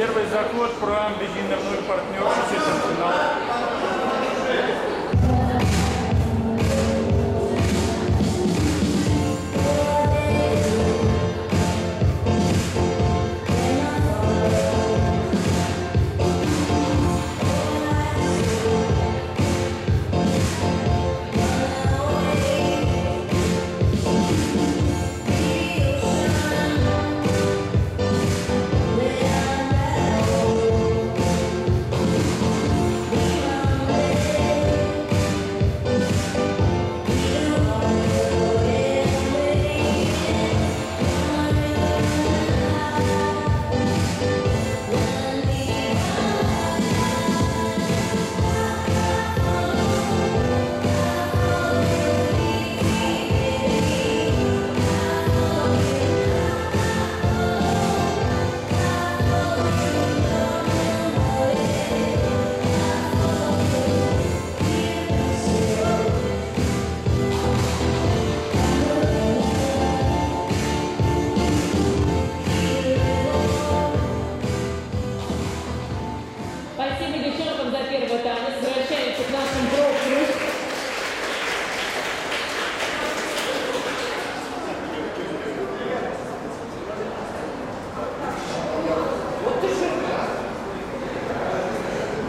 Первый заход про бегиновную партнершу четвертьфинал. Спасибо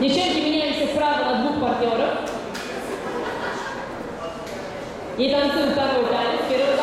Девчонки меняемся справа на двух партнеров. И танцуем второй танец. Вперед